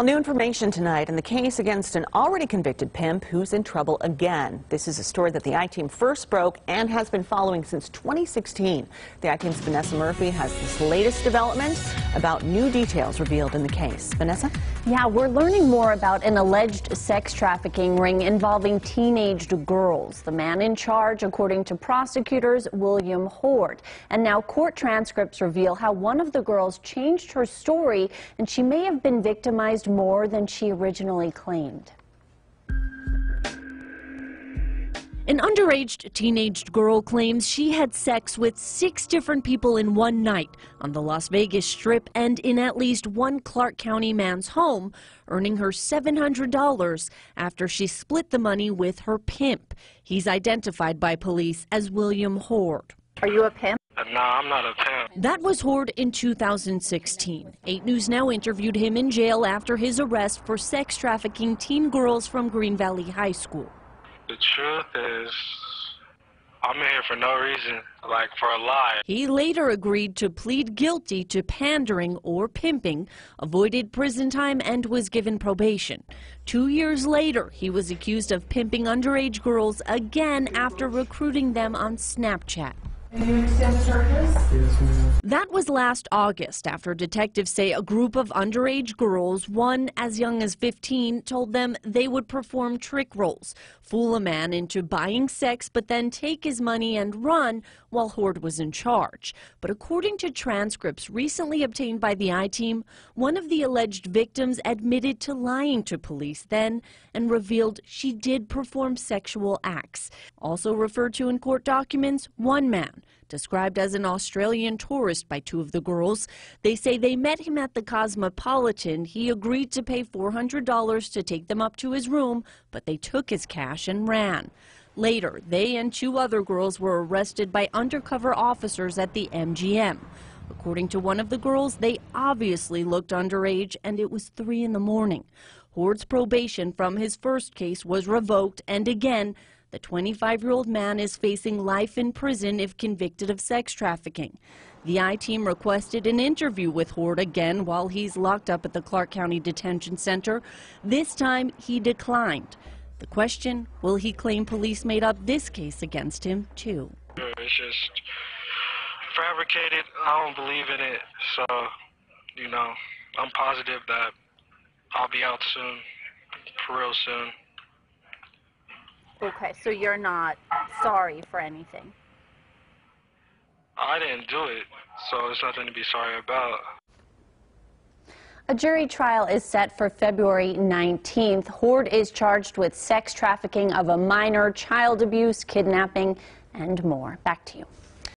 Well, new information tonight in the case against an already convicted pimp who's in trouble again. This is a story that the I-Team first broke and has been following since 2016. The I-Team's Vanessa Murphy has this latest development about new details revealed in the case. Vanessa? Yeah, we're learning more about an alleged sex trafficking ring involving teenaged girls. The man in charge, according to prosecutors, William Hoard. And now court transcripts reveal how one of the girls changed her story and she may have been victimized more than she originally claimed. An underage teenage girl claims she had sex with six different people in one night on the Las Vegas Strip and in at least one Clark County man's home, earning her $700 after she split the money with her pimp. He's identified by police as William Hoard. Are you a pimp? Uh, no, I'm not a pimp. That was Hoard in 2016. 8 News Now interviewed him in jail after his arrest for sex trafficking teen girls from Green Valley High School. The truth is, I'm here for no reason, like for a lie. He later agreed to plead guilty to pandering or pimping, avoided prison time, and was given probation. Two years later, he was accused of pimping underage girls again after recruiting them on Snapchat. And you understand the charges? Yes, ma'am. That was last August after detectives say a group of underage girls, one as young as 15, told them they would perform trick rolls, fool a man into buying sex, but then take his money and run while Hoard was in charge. But according to transcripts recently obtained by the I-Team, one of the alleged victims admitted to lying to police then and revealed she did perform sexual acts. Also referred to in court documents, one man described as an Australian tourist by two of the girls. They say they met him at the Cosmopolitan. He agreed to pay $400 to take them up to his room, but they took his cash and ran. Later, they and two other girls were arrested by undercover officers at the MGM. According to one of the girls, they obviously looked underage and it was 3 in the morning. Hoard's probation from his first case was revoked and again, the 25 year old man is facing life in prison if convicted of sex trafficking. The I team requested an interview with Hoard again while he's locked up at the Clark County Detention Center. This time he declined. The question will he claim police made up this case against him, too? It's just fabricated. I don't believe in it. So, you know, I'm positive that I'll be out soon, for real soon. Okay, so you're not sorry for anything. I didn't do it, so there's nothing to be sorry about. A jury trial is set for February 19th. Hoard is charged with sex trafficking of a minor, child abuse, kidnapping, and more. Back to you.